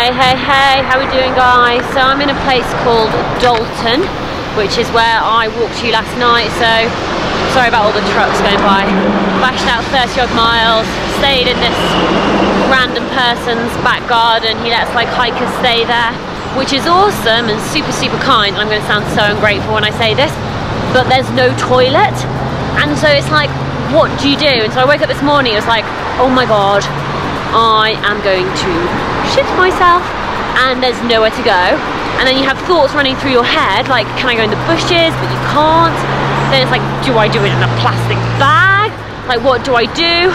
Hey, hey, hey, how we doing guys? So I'm in a place called Dalton, which is where I walked you last night, so sorry about all the trucks going by. Bashed out 30 odd miles, stayed in this random person's back garden. He lets like hikers stay there, which is awesome and super, super kind. I'm gonna sound so ungrateful when I say this, but there's no toilet. And so it's like, what do you do? And so I woke up this morning, it was like, oh my God, I am going to shit myself and there's nowhere to go. And then you have thoughts running through your head, like, can I go in the bushes? But you can't. Then it's like, do I do it in a plastic bag? Like, what do I do?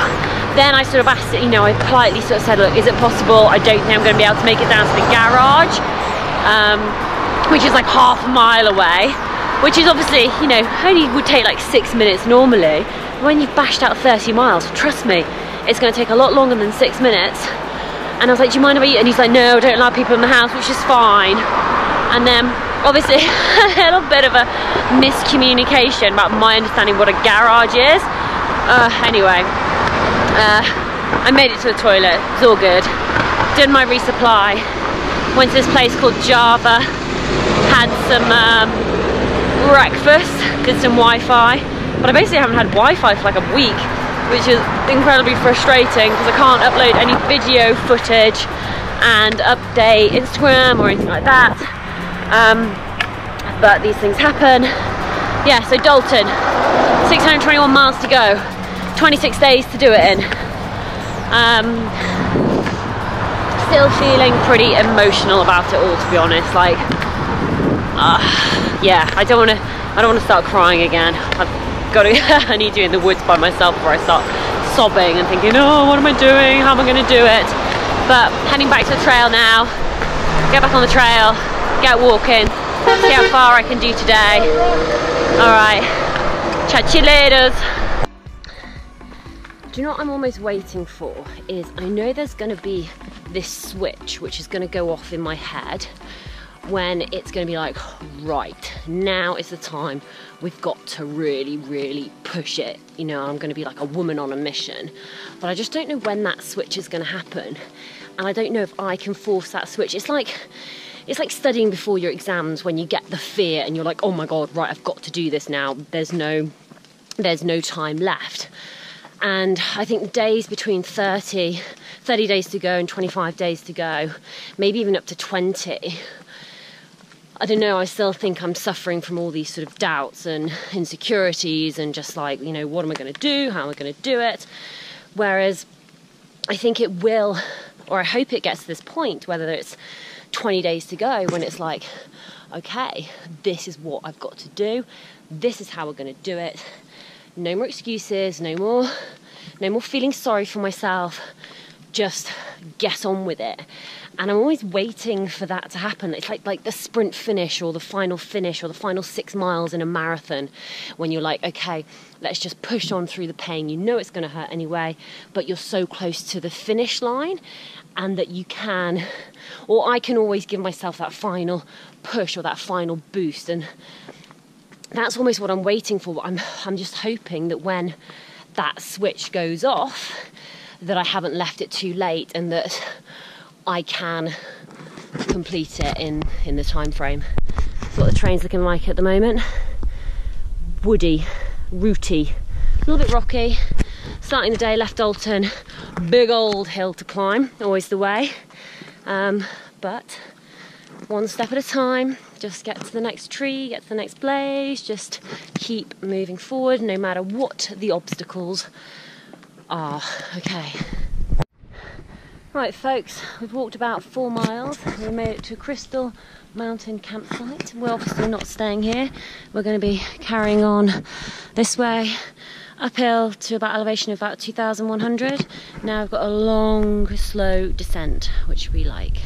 Then I sort of asked you know, I politely sort of said, look, is it possible? I don't think I'm going to be able to make it down to the garage, um, which is like half a mile away, which is obviously, you know, only would take like six minutes normally. When you've bashed out 30 miles, trust me, it's going to take a lot longer than six minutes. And I was like, do you mind if I eat? And he's like, no, I don't allow people in the house, which is fine. And then obviously a little bit of a miscommunication about my understanding what a garage is. Uh, anyway, uh, I made it to the toilet, it's all good. Did my resupply, went to this place called Java, had some um, breakfast, did some Wi-Fi, but I basically haven't had Wi-Fi for like a week which is incredibly frustrating because I can't upload any video footage and update Instagram or anything like that. Um, but these things happen. Yeah, so Dalton, 621 miles to go, 26 days to do it in. Um, still feeling pretty emotional about it all, to be honest. Like, uh, yeah, I don't want to. I don't want to start crying again. I've got to, I need you in the woods by myself before I start sobbing and thinking, oh, what am I doing? How am I going to do it? But heading back to the trail now, get back on the trail, get walking, see how far I can do today. All right, chat to you later. Do you know what I'm almost waiting for? Is I know there's going to be this switch which is going to go off in my head when it's going to be like, right, now is the time we've got to really, really push it. You know, I'm going to be like a woman on a mission. But I just don't know when that switch is going to happen. And I don't know if I can force that switch. It's like, it's like studying before your exams when you get the fear and you're like, oh my God, right, I've got to do this now. There's no, there's no time left. And I think days between 30, 30 days to go and 25 days to go, maybe even up to 20, I don't know, I still think I'm suffering from all these sort of doubts and insecurities and just like, you know, what am I going to do? How am I going to do it? Whereas I think it will, or I hope it gets to this point, whether it's 20 days to go, when it's like, okay, this is what I've got to do. This is how we're going to do it. No more excuses, no more, no more feeling sorry for myself. Just get on with it and I'm always waiting for that to happen. It's like like the sprint finish or the final finish or the final six miles in a marathon when you're like, okay, let's just push on through the pain. You know it's going to hurt anyway, but you're so close to the finish line and that you can, or I can always give myself that final push or that final boost. And that's almost what I'm waiting for. I'm, I'm just hoping that when that switch goes off, that I haven't left it too late and that I can complete it in, in the time frame. That's what the train's looking like at the moment. Woody, rooty, a little bit rocky. Starting the day, left Dalton, big old hill to climb, always the way. Um, but one step at a time, just get to the next tree, get to the next place, just keep moving forward no matter what the obstacles are. Okay. Right folks, we've walked about four miles. We made it to Crystal Mountain campsite. We're obviously not staying here. We're going to be carrying on this way uphill to about elevation of about 2,100. Now I've got a long, slow descent, which we like.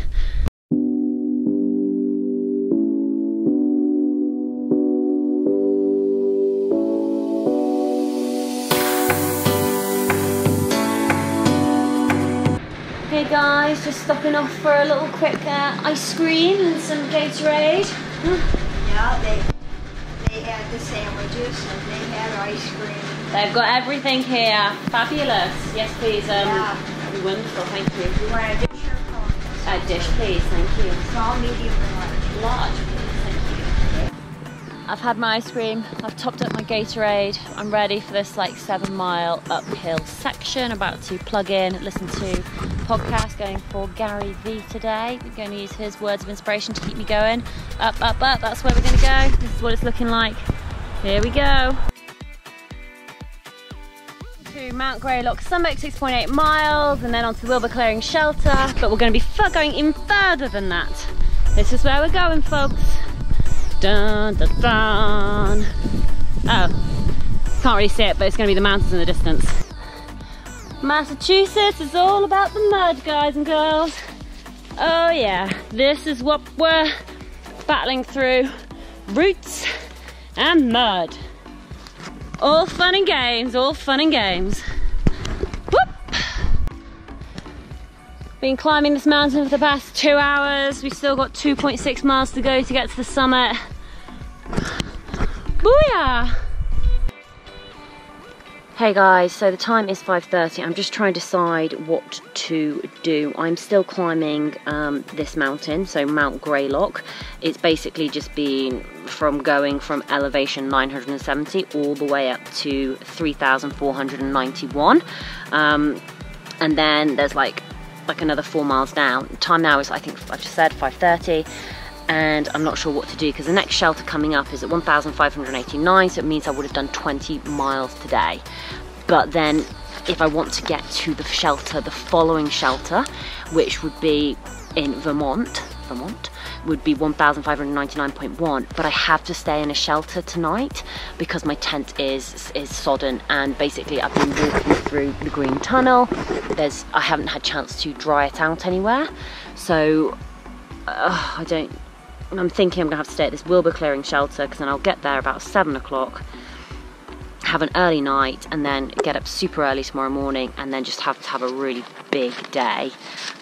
Just stopping off for a little quick uh, ice cream and some Gatorade. Yeah, they they had the sandwiches and they had ice cream. They've got everything here. Fabulous. Yes, please. Um, Yeah. be wonderful. Thank you. You want to dish your coffee? A dish, please. Thank you. Small, medium, or large. Large, please. Thank you. I've had my ice cream. I've topped up my Gatorade. I'm ready for this like seven mile uphill section. About to plug in, listen to podcast going for Gary V today. We're going to use his words of inspiration to keep me going. Up, up, up. That's where we're going to go. This is what it's looking like. Here we go. To Mount Greylock Summit, 6.8 miles, and then onto the Wilbur Clearing Shelter. But we're going to be going even further than that. This is where we're going, folks. Dun, dun, dun. Oh, can't really see it, but it's going to be the mountains in the distance. Massachusetts is all about the mud, guys and girls. Oh yeah, this is what we're battling through. Roots and mud. All fun and games, all fun and games. Whoop! Been climbing this mountain for the past two hours. We've still got 2.6 miles to go to get to the summit. Booyah! Hey guys, so the time is 5.30. I'm just trying to decide what to do. I'm still climbing um, this mountain, so Mount Greylock. It's basically just been from going from elevation 970 all the way up to 3,491. Um, and then there's like like another four miles down. Time now is I think I just said 5:30, and I'm not sure what to do because the next shelter coming up is at 1,589, so it means I would have done 20 miles today. But then if I want to get to the shelter, the following shelter, which would be in Vermont, Vermont, would be 1,599.1, but I have to stay in a shelter tonight because my tent is is sodden and basically I've been walking through the green tunnel. There's I haven't had chance to dry it out anywhere, so uh, I don't. I'm thinking I'm gonna have to stay at this Wilbur clearing shelter because then I'll get there about seven o'clock have an early night and then get up super early tomorrow morning and then just have to have a really big day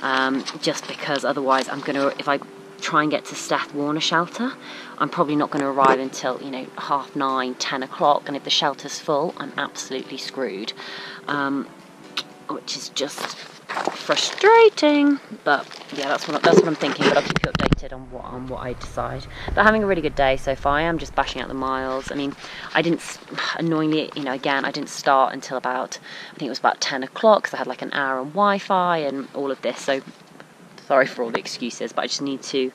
um, just because otherwise I'm gonna if I try and get to Seth Warner shelter I'm probably not going to arrive until you know half nine ten o'clock and if the shelter's full I'm absolutely screwed um, which is just frustrating but yeah that's what that's what I'm thinking but I'll keep you updated on what on what I decide. But having a really good day so far I am just bashing out the miles. I mean I didn't annoyingly you know again I didn't start until about I think it was about 10 o'clock because I had like an hour on Wi-Fi and all of this. So sorry for all the excuses but I just need to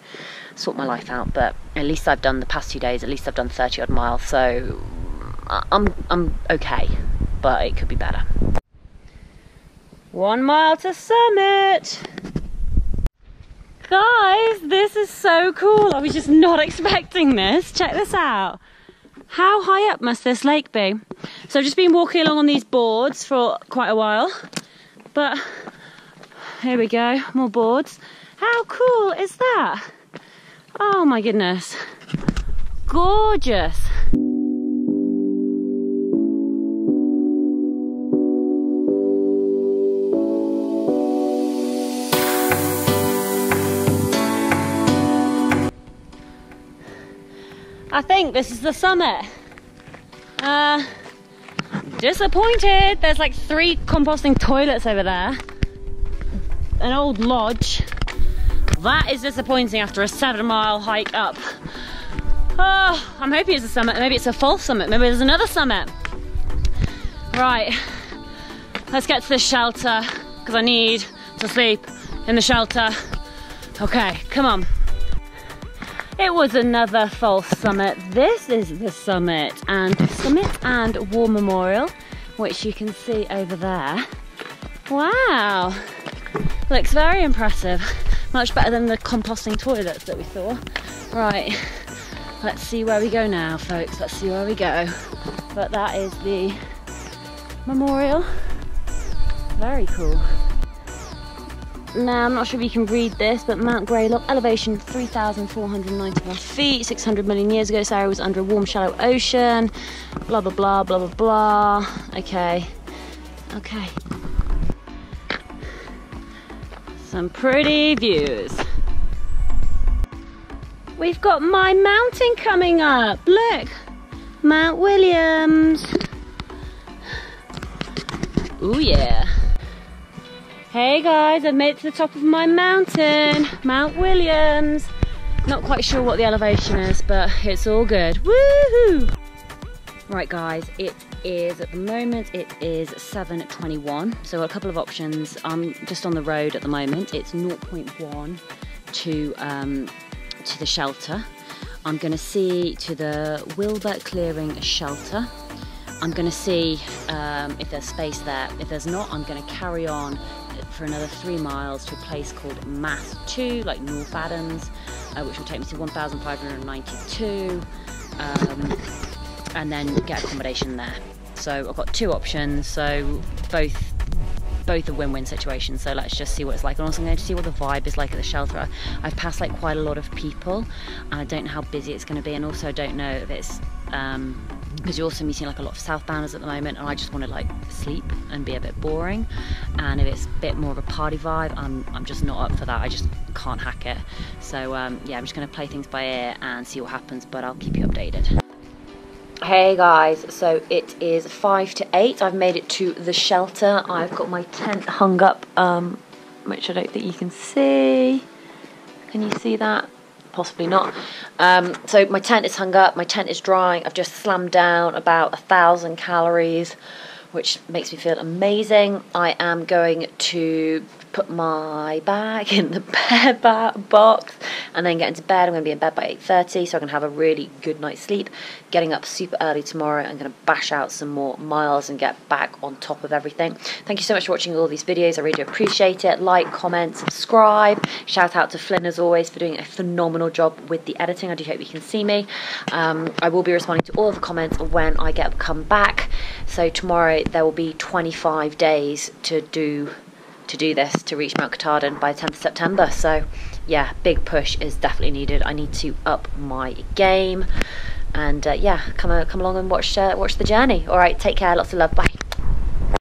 sort my life out. But at least I've done the past two days at least I've done 30 odd miles. So I'm I'm okay but it could be better. One mile to summit. Guys, this is so cool. I was just not expecting this. Check this out. How high up must this lake be? So I've just been walking along on these boards for quite a while. But here we go, more boards. How cool is that? Oh my goodness. Gorgeous. I think this is the summit. Uh, disappointed. There's like three composting toilets over there. An old lodge. That is disappointing after a seven mile hike up. Oh, I'm hoping it's a summit. Maybe it's a false summit. Maybe there's another summit. Right, let's get to the shelter because I need to sleep in the shelter. Okay, come on. It was another false summit. This is the summit and summit and war memorial, which you can see over there. Wow, looks very impressive. Much better than the composting toilets that we saw. Right, let's see where we go now, folks. Let's see where we go. But that is the memorial. Very cool. Now, I'm not sure if you can read this, but Mount Greylock, elevation 3,491 feet, 600 million years ago, area was under a warm, shallow ocean, blah, blah, blah, blah, blah, blah. Okay, okay. Some pretty views. We've got my mountain coming up. Look, Mount Williams. Oh yeah. Hey guys, I've made it to the top of my mountain, Mount Williams. Not quite sure what the elevation is, but it's all good. Woohoo! Right guys, it is at the moment it is 7.21 so a couple of options i'm just on the road at the moment it's 0.1 to um, to the shelter i'm going to see to the wilbur clearing shelter i'm going to see um, if there's space there if there's not i'm going to carry on for another three miles to a place called mass 2 like north adams uh, which will take me to 1592 um, and then get accommodation there so I've got two options, so both both a win-win situation. So let's just see what it's like. And also I'm going to see what the vibe is like at the shelter. I've passed like quite a lot of people I don't know how busy it's going to be and also I don't know if it's um, because you're also meeting like a lot of southbounders at the moment and I just want to like sleep and be a bit boring and if it's a bit more of a party vibe I'm, I'm just not up for that I just can't hack it so um, yeah I'm just going to play things by ear and see what happens but I'll keep you updated Hey guys, so it is five to eight. I've made it to the shelter. I've got my tent hung up, um, which I don't think you can see. Can you see that? Possibly not. Um, so my tent is hung up, my tent is drying. I've just slammed down about a thousand calories, which makes me feel amazing. I am going to put my bag in the bear box and then get into bed. I'm going to be in bed by 8.30 so I can have a really good night's sleep. Getting up super early tomorrow. I'm going to bash out some more miles and get back on top of everything. Thank you so much for watching all these videos. I really do appreciate it. Like, comment, subscribe. Shout out to Flynn as always for doing a phenomenal job with the editing. I do hope you can see me. Um, I will be responding to all of the comments when I get come back. So tomorrow there will be 25 days to do to do this to reach Mount Katahdin by the 10th of September. So yeah, big push is definitely needed. I need to up my game, and uh, yeah, come uh, come along and watch uh, watch the journey. All right, take care. Lots of love. Bye.